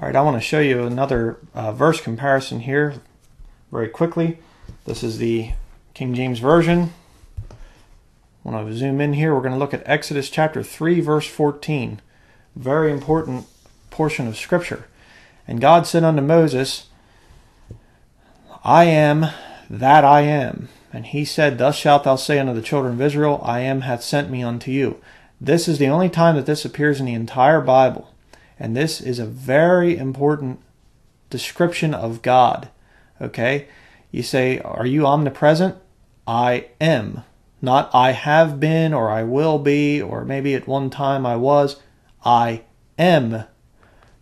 All right, I want to show you another uh, verse comparison here very quickly. This is the King James Version. When I zoom in here, we're going to look at Exodus chapter 3, verse 14. Very important portion of Scripture. And God said unto Moses, I am that I am. And he said, Thus shalt thou say unto the children of Israel, I am hath sent me unto you. This is the only time that this appears in the entire Bible. And this is a very important description of God. Okay? You say, Are you omnipresent? I am. Not I have been or I will be or maybe at one time I was. I am.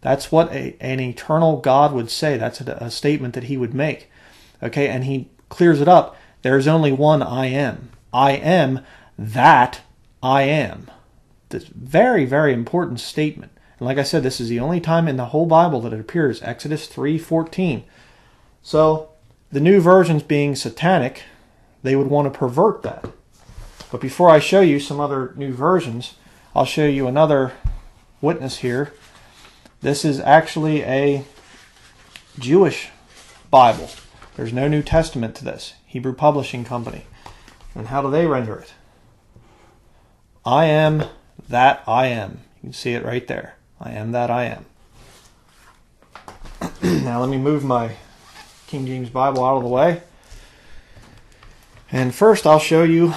That's what a, an eternal God would say. That's a, a statement that he would make. Okay? And he clears it up. There's only one I am. I am that I am. This very, very important statement. And like I said, this is the only time in the whole Bible that it appears, Exodus 3:14. So, the new versions being satanic, they would want to pervert that. But before I show you some other new versions, I'll show you another witness here. This is actually a Jewish Bible. There's no New Testament to this. Hebrew Publishing Company. And how do they render it? I am that I am. You can see it right there. I am that I am. now let me move my King James Bible out of the way. And first I'll show you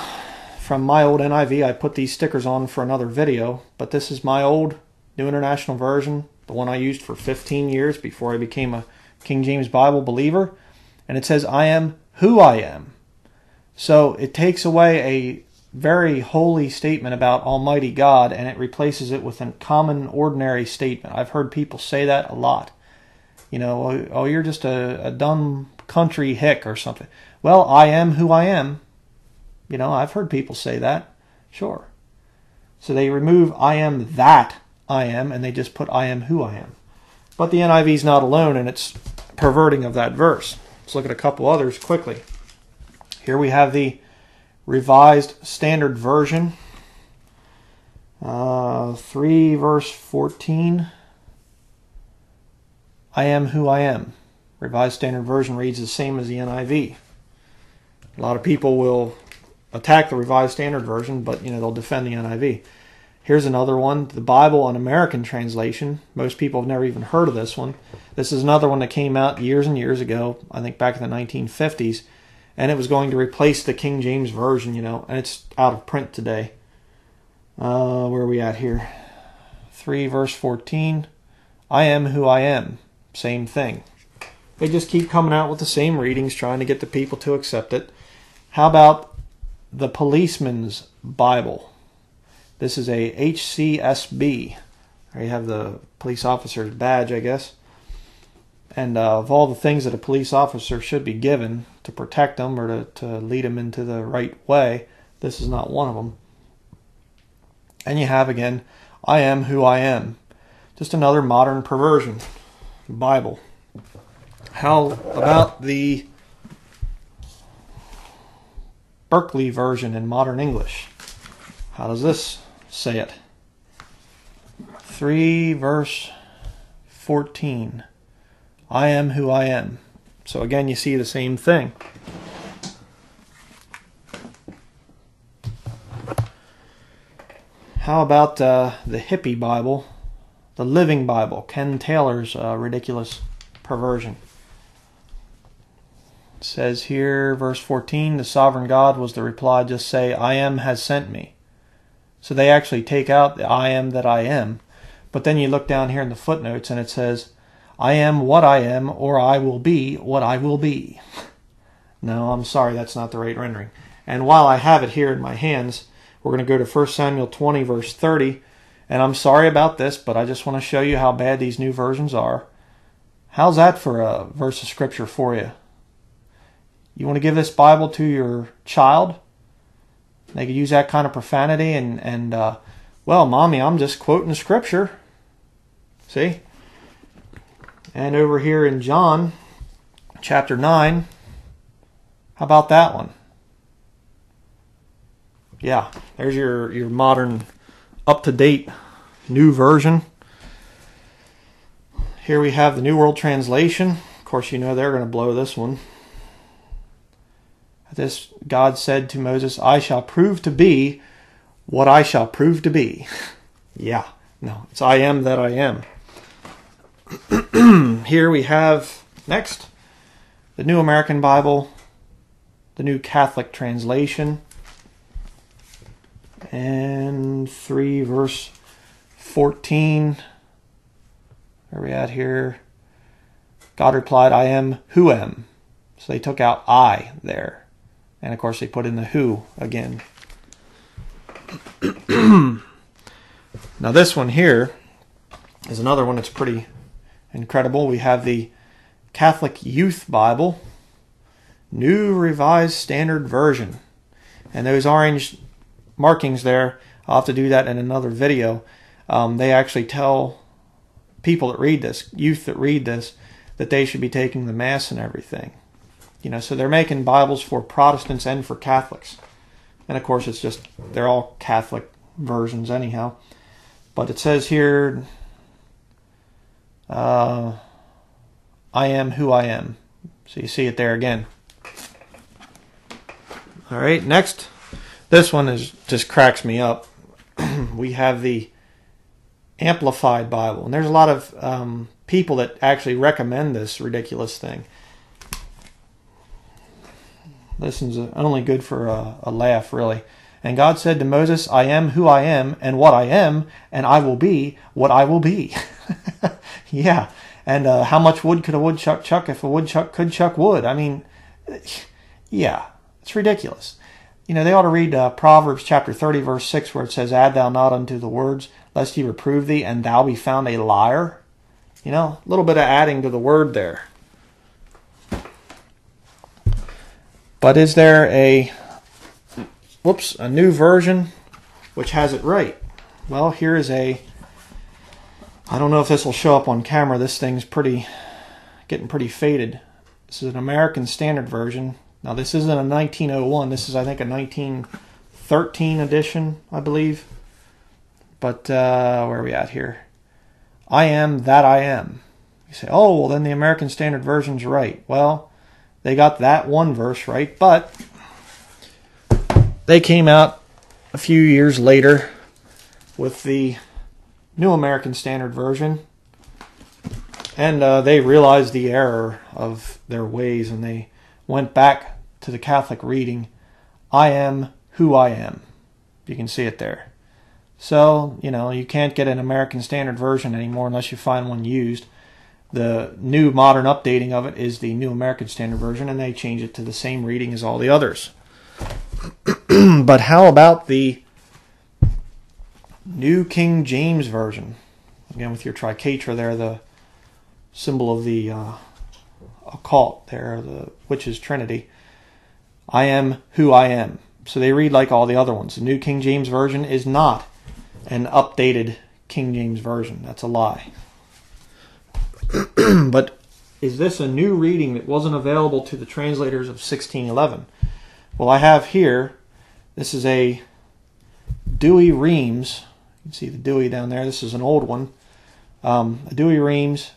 from my old NIV. I put these stickers on for another video, but this is my old New International Version, the one I used for 15 years before I became a King James Bible believer. And it says, I am who I am. So it takes away a very holy statement about Almighty God and it replaces it with a common, ordinary statement. I've heard people say that a lot. You know, oh, oh, you're just a, a dumb country hick or something. Well, I am who I am. You know, I've heard people say that. Sure. So they remove I am that I am and they just put I am who I am. But the NIV is not alone in its perverting of that verse. Let's look at a couple others quickly. Here we have the Revised Standard Version, uh, 3 verse 14. I am who I am. Revised Standard Version reads the same as the NIV. A lot of people will attack the Revised Standard Version, but you know they'll defend the NIV. Here's another one, the Bible, an American translation. Most people have never even heard of this one. This is another one that came out years and years ago, I think back in the 1950s and it was going to replace the King James Version, you know, and it's out of print today. Uh, where are we at here? 3 verse 14. I am who I am. Same thing. They just keep coming out with the same readings, trying to get the people to accept it. How about the Policeman's Bible? This is a HCSB. There you have the police officer's badge, I guess. And uh, of all the things that a police officer should be given to protect them or to, to lead them into the right way, this is not one of them. And you have again, I am who I am. Just another modern perversion. Bible. How about the Berkeley version in modern English? How does this say it? 3 verse 14. I am who I am. So again, you see the same thing. How about uh, the hippie Bible, the Living Bible, Ken Taylor's uh, ridiculous perversion? It says here, verse 14, the sovereign God was the reply, just say, I am has sent me. So they actually take out the I am that I am. But then you look down here in the footnotes and it says, I am what I am, or I will be what I will be. No, I'm sorry, that's not the right rendering. And while I have it here in my hands, we're going to go to 1 Samuel 20, verse 30. And I'm sorry about this, but I just want to show you how bad these new versions are. How's that for a verse of scripture for you? You want to give this Bible to your child? They could use that kind of profanity and, and uh, well, mommy, I'm just quoting scripture. See? And over here in John chapter 9, how about that one? Yeah, there's your, your modern, up to date, new version. Here we have the New World Translation. Of course, you know they're going to blow this one. This God said to Moses, I shall prove to be what I shall prove to be. yeah, no, it's I am that I am. Here we have next the New American Bible, the New Catholic Translation, and 3 verse 14. Where are we at here? God replied, I am who am. So they took out I there. And of course, they put in the who again. now, this one here is another one that's pretty incredible. We have the Catholic Youth Bible, New Revised Standard Version. And those orange markings there, I'll have to do that in another video. Um, they actually tell people that read this, youth that read this, that they should be taking the Mass and everything. You know, so they're making Bibles for Protestants and for Catholics. And of course, it's just, they're all Catholic versions anyhow. But it says here, uh, I am who I am. So you see it there again. All right, next. This one is just cracks me up. we have the Amplified Bible, and there's a lot of um, people that actually recommend this ridiculous thing. This is only good for a, a laugh, really. And God said to Moses, I am who I am, and what I am, and I will be what I will be. yeah. And uh, how much wood could a woodchuck chuck if a woodchuck could chuck wood? I mean, yeah, it's ridiculous. You know, they ought to read uh, Proverbs chapter 30, verse 6, where it says, Add thou not unto the words, lest he reprove thee, and thou be found a liar. You know, a little bit of adding to the word there. But is there a whoops, a new version which has it right? Well, here is a I don't know if this will show up on camera. This thing's pretty getting pretty faded. This is an American Standard version. Now this isn't a 1901. This is I think a 1913 edition, I believe. But uh, where are we at here? I am that I am. You say, oh well, then the American Standard version's right. Well, they got that one verse right, but they came out a few years later with the New American Standard Version, and uh, they realized the error of their ways and they went back to the Catholic reading I am who I am. You can see it there. So, you know, you can't get an American Standard Version anymore unless you find one used. The new modern updating of it is the New American Standard Version, and they change it to the same reading as all the others. but how about the New King James Version? Again, with your triquetra there, the symbol of the uh, occult there, the witch's trinity. I am who I am. So they read like all the other ones. The New King James Version is not an updated King James Version. That's a lie. but is this a new reading that wasn't available to the translators of 1611? Well, I have here, this is a Douay-Rheims. You can see the Douay down there. This is an old one. Um, a Douay-Rheims,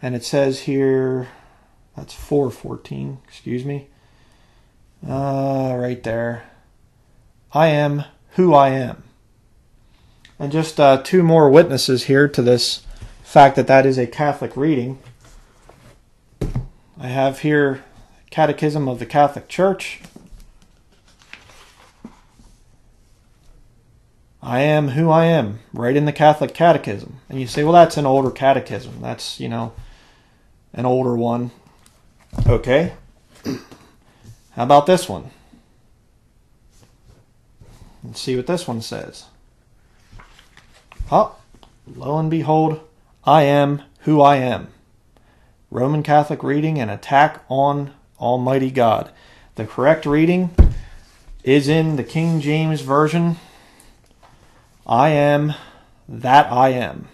and it says here, that's 414, excuse me. Uh, right there. I am who I am. And just uh, two more witnesses here to this fact that that is a Catholic reading. I have here Catechism of the Catholic Church. I am who I am, right in the Catholic Catechism. And you say, well, that's an older catechism. That's, you know, an older one. Okay. How about this one? Let's see what this one says. Oh, lo and behold, I am who I am. Roman Catholic reading an attack on Almighty God. The correct reading is in the King James Version. I am that I am.